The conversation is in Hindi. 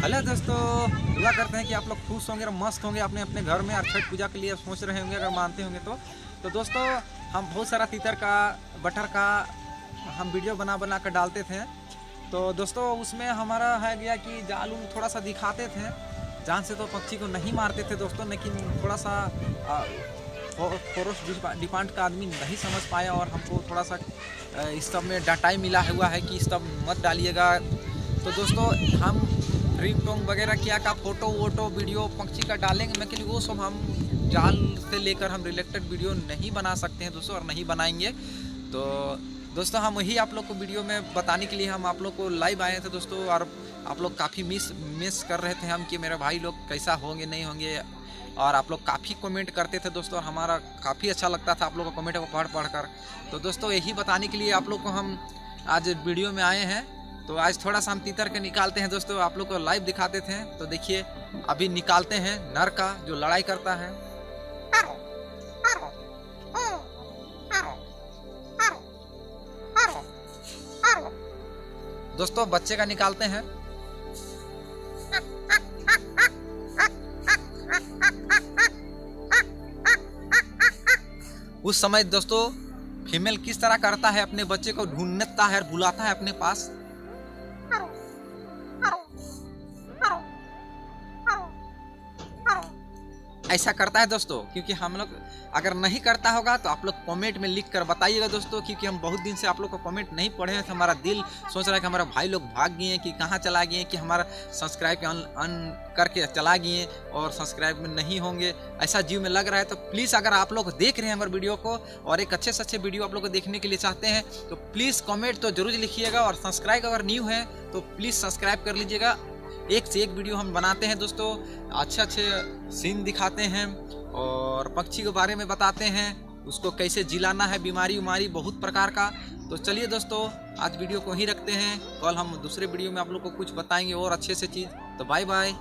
हेलो दोस्तों, दुआ करते हैं कि आप लोग खुश होंगे और मस्त होंगे, अपने अपने घर में और छठ पूजा के लिए सोच रहे होंगे, अगर मानते होंगे तो। तो दोस्तों, हम बहुत सारा तीतर का, बटर का हम वीडियो बना बना कर डालते थे। तो दोस्तों, उसमें हमारा है गया कि जाल उल थोड़ा सा दिखाते थे। जान से तो पक्षी को नहीं मारते थे दोस्तों, लेकिन थोड़ा सा फॉरेस्ट डिपार्ट का आदमी नहीं समझ पाया और हमको थोड़ा सा इस सब में डाटाई मिला हुआ है कि इस सब मत डालिएगा। तो दोस्तों, हम रिंग टोंग वगैरह क्या का फ़ोटो, वोटो, वीडियो, पक्षी का डालेंगे। लेकिन वो सब हम जाल से लेकर हम रिलेटेड वीडियो नहीं बना सकते हैं दोस्तों, और नहीं बनाएँगे। तो दोस्तों, हम वही आप लोग को वीडियो में बताने के लिए हम आप लोग को लाइव आए थे दोस्तों, और आप लोग काफ़ी मिस मिस कर रहे थे हम कि मेरे भाई लोग कैसा होंगे, नहीं होंगे, और आप लोग काफ़ी कमेंट करते थे दोस्तों, और हमारा काफ़ी अच्छा लगता था आप लोग का कमेंट को पढ़ पढ़ कर। तो दोस्तों, यही बताने के लिए आप लोग को हम आज वीडियो में आए हैं। तो आज थोड़ा सा हम तीतर के निकालते हैं दोस्तों। आप लोग को लाइव दिखाते थे। तो देखिए, अभी निकालते हैं नर का, जो लड़ाई करता है। दोस्तों, बच्चे का निकालते हैं। उस समय दोस्तों फीमेल किस तरह करता है अपने बच्चे को, ढूंढता है और बुलाता है अपने पास? ऐसा करता है दोस्तों क्योंकि हम लोग अगर नहीं करता होगा तो आप लोग कमेंट में लिख कर बताइएगा दोस्तों क्योंकि हम बहुत दिन से आप लोग को कमेंट नहीं पढ़े हैं तो हमारा दिल सोच रहा है कि हमारा भाई लोग भाग गए हैं कि कहाँ चला गए हैं कि हमारा सब्सक्राइब अन, अन करके चला गए और सब्सक्राइब में नहीं होंगे। ऐसा जीव में लग रहा है तो प्लीज़ अगर आप लोग देख रहे हैं हमारे वीडियो को और एक अच्छे से अच्छे वीडियो आप लोग को देखने के लिए चाहते हैं तो प्लीज़ कॉमेंट तो ज़रूर लिखिएगा और सब्सक्राइब अगर न्यू है तो प्लीज़ सब्सक्राइब कर लीजिएगा। एक से एक वीडियो हम बनाते हैं दोस्तों। अच्छे अच्छे सीन दिखाते हैं और पक्षी के बारे में बताते हैं। उसको कैसे जिलाना है, बीमारी उमारी बहुत प्रकार का। तो चलिए दोस्तों, आज वीडियो को ही रखते हैं। कल हम दूसरे वीडियो में आप लोग को कुछ बताएँगे और अच्छे से चीज़। तो बाय बाय